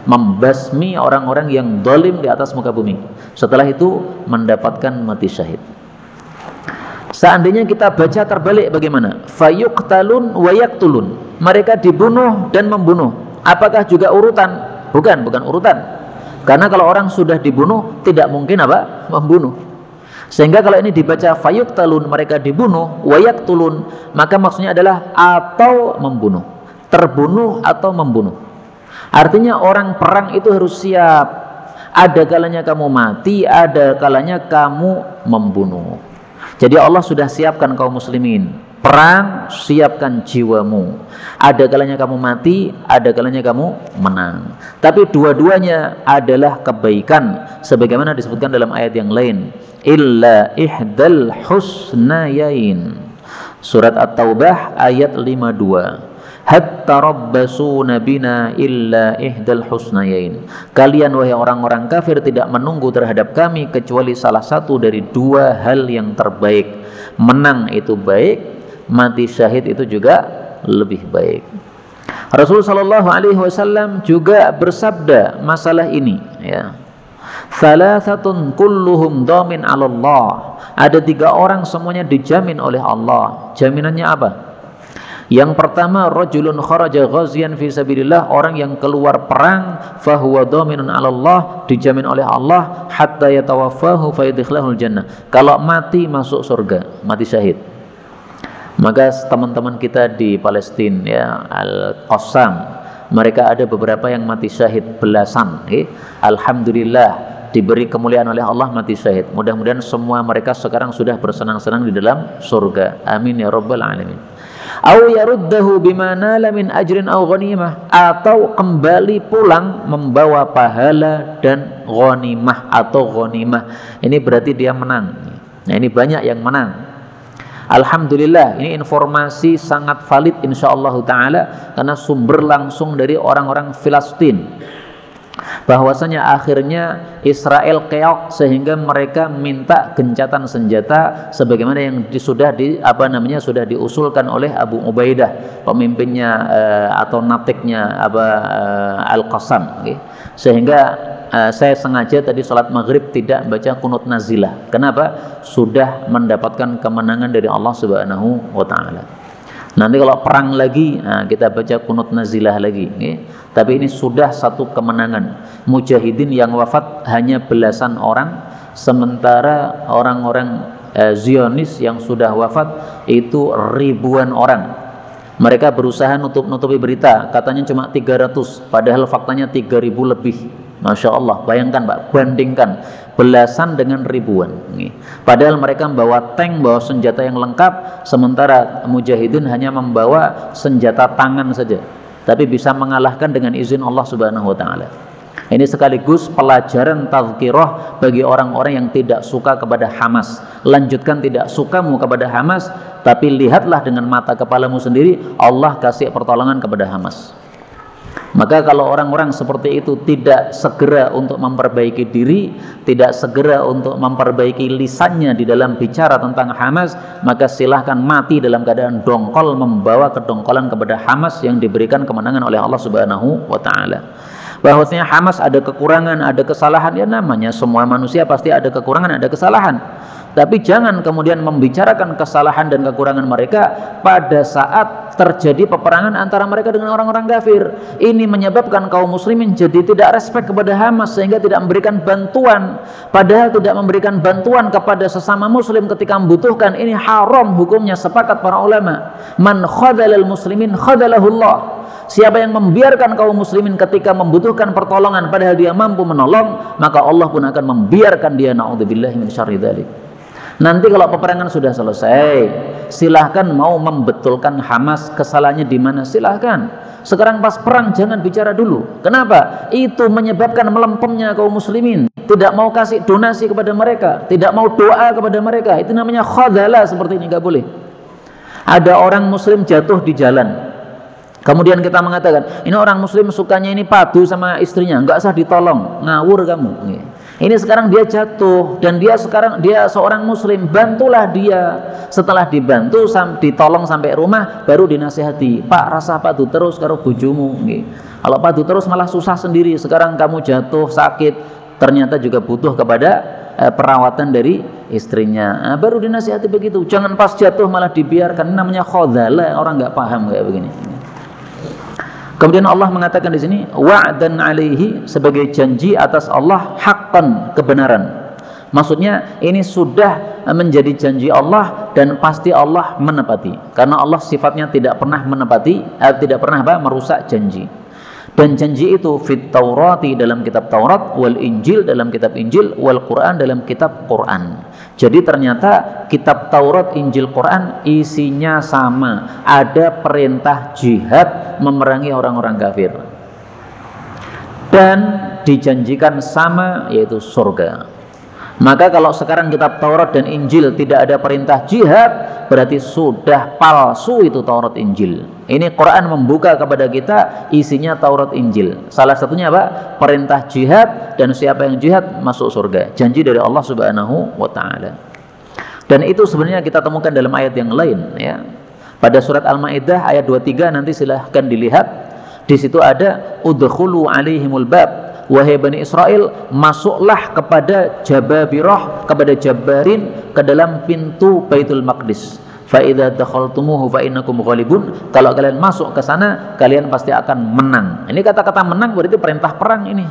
[SPEAKER 1] membasmi orang-orang yang dolim di atas muka bumi. Setelah itu mendapatkan mati syahid. Seandainya kita baca terbalik bagaimana? Fayuqtalun wa yaktulun. Mereka dibunuh dan membunuh. Apakah juga urutan? Bukan, bukan urutan. Karena kalau orang sudah dibunuh tidak mungkin apa? Membunuh. Sehingga kalau ini dibaca fayuk talun mereka dibunuh, wayak tulun maka maksudnya adalah atau membunuh, terbunuh atau membunuh. Artinya orang perang itu harus siap. Ada kalanya kamu mati, ada kalanya kamu membunuh. Jadi Allah sudah siapkan kaum muslimin perang siapkan jiwamu. Ada kalanya kamu mati ada kalanya kamu menang. Tapi dua-duanya adalah kebaikan sebagaimana disebutkan dalam ayat yang lain. Illa ihdal husnayain. Surat at-taubah ayat 52 hatta rabbasuna bina illa ihdal husnayain. Kalian wahai orang-orang kafir tidak menunggu terhadap kami kecuali salah satu dari dua hal yang terbaik. Menang itu baik mati syahid itu juga lebih baik. Rasulullah Shallallahu Alaihi Wasallam juga bersabda masalah ini ya. Salasatun kulluhum domin Allah ada tiga orang semuanya dijamin oleh Allah. Jaminannya apa? Yang pertama rajulun kharaja ghazian fi sabilillah. Orang yang keluar perang fahuwa dhaminun Allah dijamin oleh Allah hatta yatawaffahu fayadkhilahul jannah. Kalau mati masuk surga, mati syahid. Maka teman-teman kita di Palestina ya Al-Qassam mereka ada beberapa yang mati syahid belasan. Okay? Alhamdulillah diberi kemuliaan oleh Allah mati syahid. Mudah-mudahan semua mereka sekarang sudah bersenang-senang di dalam surga. Amin ya rabbal alamin au yaruddahu bima nala min ajrin au ghanimah atau kembali pulang membawa pahala dan ghanimah atau ghanimah ini berarti dia menang nah ini banyak yang menang Alhamdulillah ini informasi sangat valid insyaallah taala karena sumber langsung dari orang-orang Filistin bahwasanya akhirnya Israel keok sehingga mereka minta gencatan senjata sebagaimana yang sudah di apa namanya sudah diusulkan oleh Abu Ubaidah pemimpinnya uh, atau natiknya apa uh, Al-Qassam okay? sehingga uh, saya sengaja tadi sholat maghrib tidak baca kunut nazilah kenapa sudah mendapatkan kemenangan dari Allah Subhanahu wa taala Nanti kalau perang lagi, nah kita baca kunut nazilah lagi. Okay? Tapi ini sudah satu kemenangan. Mujahidin yang wafat hanya belasan orang, sementara orang-orang eh, Zionis yang sudah wafat itu ribuan orang. Mereka berusaha nutup-nutupi berita, katanya cuma 300, padahal faktanya 3000 lebih. Masya Allah, bayangkan Pak, bandingkan belasan dengan ribuan. Padahal mereka membawa tank, bawa senjata yang lengkap, sementara mujahidin hanya membawa senjata tangan saja. Tapi bisa mengalahkan dengan izin Allah Subhanahu wa taala. Ini sekaligus pelajaran tazkirah bagi orang-orang yang tidak suka kepada Hamas. Lanjutkan tidak sukamu kepada Hamas, tapi lihatlah dengan mata kepalamu sendiri Allah kasih pertolongan kepada Hamas. Maka kalau orang-orang seperti itu tidak segera untuk memperbaiki diri, tidak segera untuk memperbaiki lisannya di dalam bicara tentang Hamas, maka silahkan mati dalam keadaan dongkol membawa kedongkolan kepada Hamas yang diberikan kemenangan oleh Allah Subhanahu wa taala. Bahwasanya Hamas ada kekurangan, ada kesalahan ya namanya semua manusia pasti ada kekurangan, ada kesalahan. Tapi jangan kemudian membicarakan kesalahan dan kekurangan mereka pada saat terjadi peperangan antara mereka dengan orang-orang kafir. Ini menyebabkan kaum muslimin jadi tidak respect kepada Hamas sehingga tidak memberikan bantuan. Padahal tidak memberikan bantuan kepada sesama muslim ketika membutuhkan ini haram hukumnya sepakat para ulama. Man khadalal muslimin khadalahullah. Siapa yang membiarkan kaum muslimin ketika membutuhkan pertolongan padahal dia mampu menolong, maka Allah pun akan membiarkan dia naudzubillahi min syarri dzalik. Nanti kalau peperangan sudah selesai, silahkan mau membetulkan Hamas kesalahannya di mana silahkan. Sekarang pas perang jangan bicara dulu. Kenapa? Itu menyebabkan melempemnya kaum muslimin. Tidak mau kasih donasi kepada mereka, tidak mau doa kepada mereka. Itu namanya khadala seperti ini nggak boleh. Ada orang muslim jatuh di jalan. Kemudian kita mengatakan, ini orang muslim sukanya ini padu sama istrinya, nggak usah ditolong, ngawur kamu. Ini sekarang dia jatuh dan dia sekarang dia seorang muslim, bantulah dia. Setelah dibantu sam, ditolong sampai rumah baru dinasihati. Pak, rasa padu terus karo bojomu Kalau padu terus malah susah sendiri. Sekarang kamu jatuh sakit, ternyata juga butuh kepada eh, perawatan dari istrinya. Nah, baru dinasihati begitu. Jangan pas jatuh malah dibiarkan. Namanya khodala, orang nggak paham kayak begini. Kemudian Allah mengatakan di sini wa'dan alaihi sebagai janji atas Allah hakkan kebenaran. Maksudnya ini sudah menjadi janji Allah dan pasti Allah menepati. Karena Allah sifatnya tidak pernah menepati, eh, tidak pernah apa, merusak janji. Dan janji itu fit Taurati dalam kitab Taurat, wal Injil dalam kitab Injil, wal Quran dalam kitab Quran. Jadi ternyata kitab Taurat, Injil, Quran isinya sama. Ada perintah jihad memerangi orang-orang kafir. Dan dijanjikan sama yaitu surga. Maka kalau sekarang kitab Taurat dan Injil tidak ada perintah jihad, berarti sudah palsu itu Taurat Injil. Ini Quran membuka kepada kita isinya Taurat Injil. Salah satunya apa? Perintah jihad dan siapa yang jihad masuk surga. Janji dari Allah Subhanahu wa taala. Dan itu sebenarnya kita temukan dalam ayat yang lain ya. Pada surat Al-Maidah ayat 23 nanti silahkan dilihat. Di situ ada udkhulu alaihimul bab wahai Bani Israel masuklah kepada Jababirah kepada Jabarin ke dalam pintu Baitul Maqdis fa idza dakhaltumuhu fa kalau kalian masuk ke sana kalian pasti akan menang ini kata-kata menang berarti perintah perang ini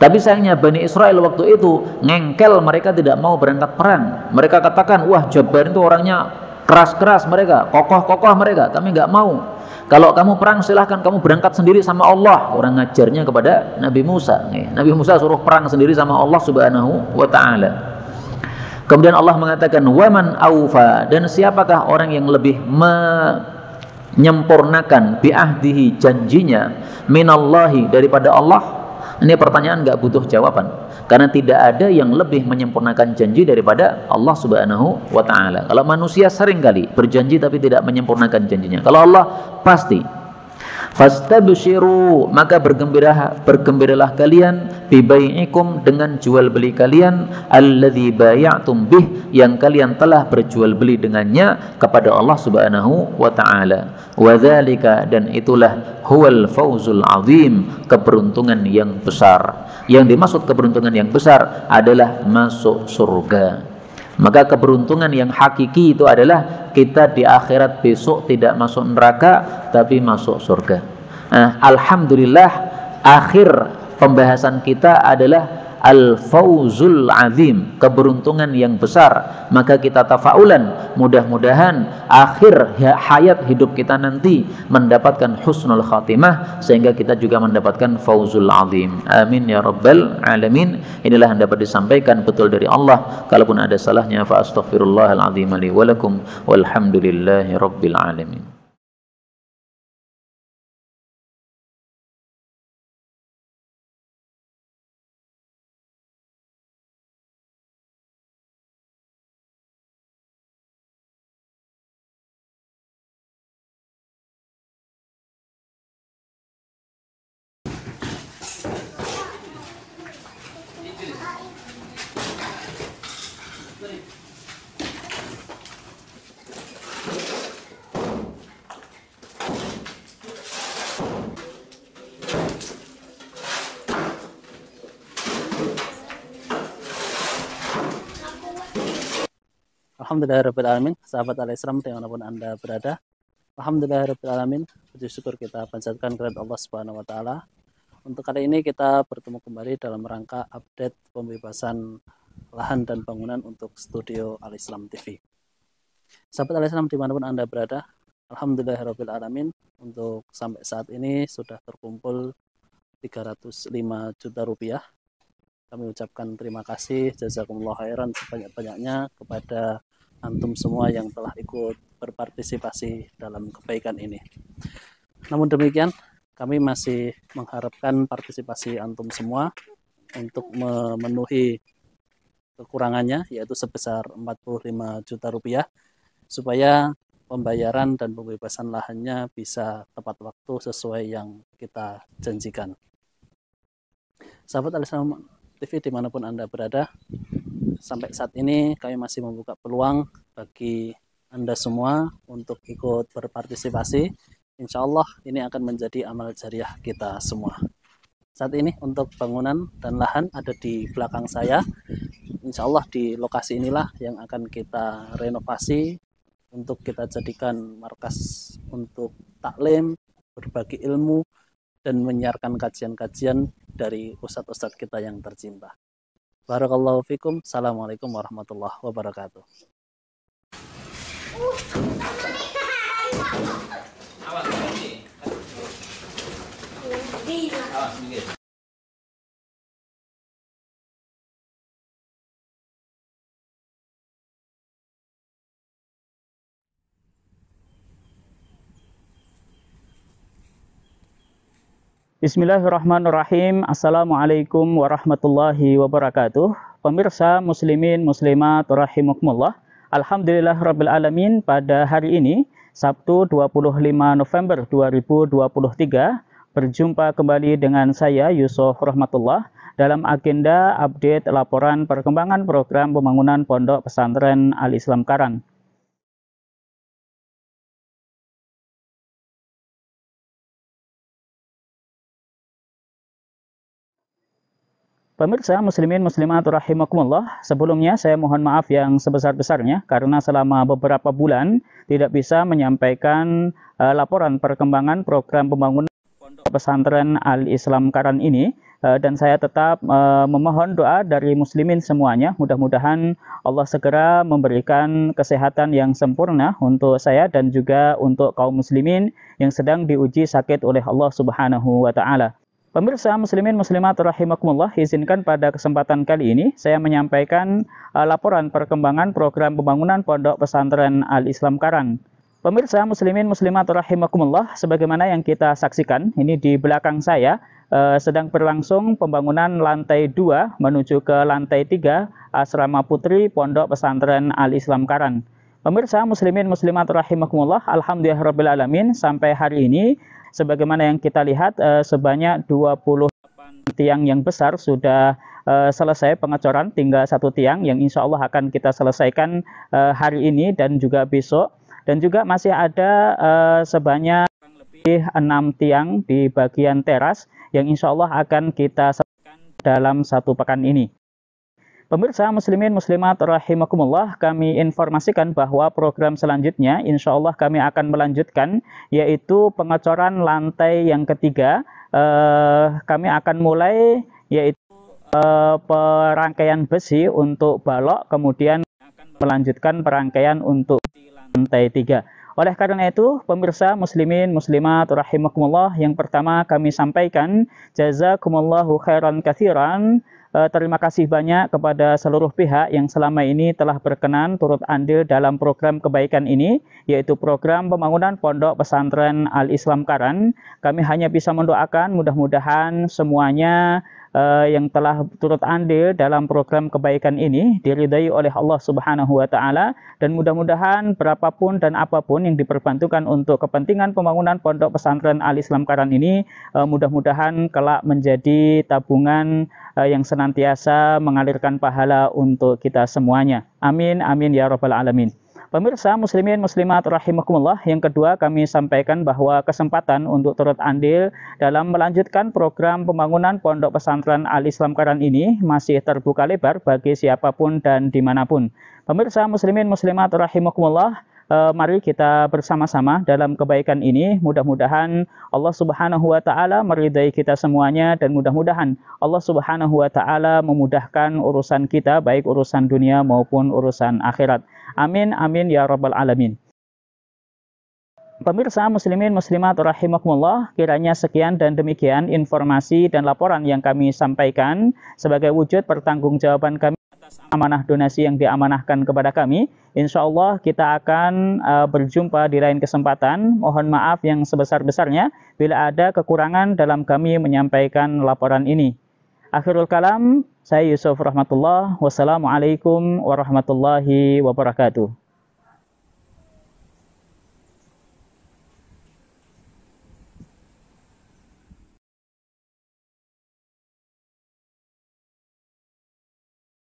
[SPEAKER 1] tapi sayangnya Bani Israel waktu itu ngengkel mereka tidak mau berangkat perang mereka katakan wah Jabarin itu orangnya keras-keras mereka kokoh-kokoh mereka kami nggak mau kalau kamu perang silahkan kamu berangkat sendiri sama Allah. Orang ngajarnya kepada Nabi Musa. Nabi Musa suruh perang sendiri sama Allah Subhanahu wa taala. Kemudian Allah mengatakan waman aufa dan siapakah orang yang lebih menyempurnakan biahdihi janjinya minallahi daripada Allah? Ini pertanyaan nggak butuh jawaban karena tidak ada yang lebih menyempurnakan janji daripada Allah Subhanahu wa taala. Kalau manusia sering kali berjanji tapi tidak menyempurnakan janjinya. Kalau Allah pasti fastabshiru maka bergembira bergembiralah kalian bibai'ikum dengan jual beli kalian alladzi bay'atum bih yang kalian telah berjual beli dengannya kepada Allah Subhanahu wa taala. Wa dan itulah huwal fauzul azim keberuntungan yang besar. Yang dimaksud keberuntungan yang besar adalah masuk surga maka keberuntungan yang hakiki itu adalah kita di akhirat besok tidak masuk neraka tapi masuk surga. Nah, Alhamdulillah akhir pembahasan kita adalah al-fauzul azim, keberuntungan yang besar. Maka kita tafaulan, mudah-mudahan akhir hayat hidup kita nanti mendapatkan husnul khatimah sehingga kita juga mendapatkan fauzul azim. Amin ya rabbal alamin. Inilah yang dapat disampaikan betul dari Allah. Kalaupun ada salahnya fa astaghfirullahal azim li wa lakum walhamdulillahi rabbil alamin.
[SPEAKER 2] Alhamdulillahirrahmanirrahim sahabat al-Islam di mana pun anda berada Alhamdulillahirrahmanirrahim puji syukur kita panjatkan kepada Allah Subhanahu Wa Taala. Untuk kali ini kita bertemu kembali dalam rangka update pembebasan lahan dan bangunan untuk studio Al-Islam TV sahabat al-Islam di mana pun anda berada Alhamdulillahirrahmanirrahim untuk sampai saat ini sudah terkumpul 305 juta rupiah. Kami ucapkan terima kasih jazakumullah khairan sebanyak-banyaknya kepada antum semua yang telah ikut berpartisipasi dalam kebaikan ini. Namun demikian, kami masih mengharapkan partisipasi antum semua untuk memenuhi kekurangannya yaitu sebesar 45 juta rupiah supaya pembayaran dan pembebasan lahannya bisa tepat waktu sesuai yang kita janjikan. Sahabat Alislam TV di mana pun Anda berada, sampai saat ini kami masih membuka peluang bagi Anda semua untuk ikut berpartisipasi. Insya Allah ini akan menjadi amal jariah kita semua. Saat ini untuk bangunan dan lahan ada di belakang saya. Insya Allah di lokasi inilah yang akan kita renovasi untuk kita jadikan markas untuk taklim, berbagi ilmu, dan menyiarkan kajian-kajian dari ustadz-ustadz kita yang tercinta. Barakallahu fikum. Assalamualaikum warahmatullahi wabarakatuh. Awas,
[SPEAKER 3] Bismillahirrahmanirrahim. Assalamualaikum warahmatullahi wabarakatuh. Pemirsa muslimin muslimat rahimakumullah. Alhamdulillah rabbil alamin pada hari ini Sabtu 25 November 2023 berjumpa kembali dengan saya Yusuf Rahmatullah dalam agenda update laporan perkembangan program pembangunan Pondok Pesantren Al-Islam Karang. Pemirsa muslimin muslimat rahimakumullah, sebelumnya saya mohon maaf yang sebesar-besarnya karena selama beberapa bulan tidak bisa menyampaikan uh, laporan perkembangan program pembangunan Pondok Pesantren Al-Islam Karan ini uh, dan saya tetap uh, memohon doa dari muslimin semuanya. Mudah-mudahan Allah segera memberikan kesehatan yang sempurna untuk saya dan juga untuk kaum muslimin yang sedang diuji sakit oleh Allah Subhanahu wa taala. Pemirsa muslimin muslimat rahimakumullah, izinkan pada kesempatan kali ini saya menyampaikan uh, laporan perkembangan program pembangunan Pondok Pesantren Al-Islam Karang. Pemirsa muslimin muslimat rahimakumullah, sebagaimana yang kita saksikan, ini di belakang saya uh, sedang berlangsung pembangunan lantai 2 menuju ke lantai 3 asrama putri Pondok Pesantren Al-Islam Karang. Pemirsa muslimin muslimat rahimakumullah, alhamdulillah alamin sampai hari ini sebagaimana yang kita lihat uh, sebanyak 28 tiang yang besar sudah uh, selesai pengecoran tinggal satu tiang yang insya Allah akan kita selesaikan uh, hari ini dan juga besok dan juga masih ada sebanyak lebih enam tiang di bagian teras yang insya Allah akan kita selesaikan dalam satu pekan ini. Pemirsa muslimin muslimat rahimakumullah, kami informasikan bahwa program selanjutnya insya Allah kami akan melanjutkan yaitu pengecoran lantai yang ketiga. Eh, kami akan mulai yaitu eh, perangkaian besi untuk balok, kemudian melanjutkan perangkaian untuk lantai tiga. Oleh karena itu, pemirsa muslimin muslimat rahimakumullah, yang pertama kami sampaikan jazakumullahu khairan kathiran terima kasih banyak kepada seluruh pihak yang selama ini telah berkenan turut andil dalam program kebaikan ini, yaitu program pembangunan Pondok Pesantren Al-Islam Karan. Kami hanya bisa mendoakan mudah-mudahan semuanya uh, yang telah turut andil dalam program kebaikan ini diridai oleh Allah Subhanahu wa taala dan mudah-mudahan berapapun dan apa pun yang diperbantukan untuk kepentingan pembangunan pondok pesantren Al-Islam Karan ini uh, mudah-mudahan kelak menjadi tabungan uh, yang senantiasa mengalirkan pahala untuk kita semuanya. Amin amin ya rabbal alamin. Pemirsa muslimin muslimat rahimakumullah, yang kedua kami sampaikan bahwa kesempatan untuk turut andil dalam melanjutkan program pembangunan Pondok Pesantren Al-Islam Karan ini masih terbuka lebar bagi siapa pun dan di mana pun. Pemirsa muslimin muslimat rahimakumullah, uh, mari kita bersama-sama dalam kebaikan ini. Mudah-mudahan Allah Subhanahu wa taala meridai kita semuanya dan mudah-mudahan Allah Subhanahu wa taala memudahkan urusan kita baik urusan dunia maupun urusan akhirat. Amin amin ya rabbal alamin. Pemirsa muslimin muslimat rahimakumullah, kiranya sekian dan demikian informasi dan laporan yang kami sampaikan sebagai wujud pertanggungjawaban kami amanah donasi yang diamanahkan kepada kami. Insya Allah kita akan uh, berjumpa di lain kesempatan. Mohon maaf yang sebesar-besarnya bila ada kekurangan dalam kami menyampaikan laporan ini. Akhirul kalam, saya Yusuf Rahmatullah. Wassalamualaikum warahmatullahi wabarakatuh.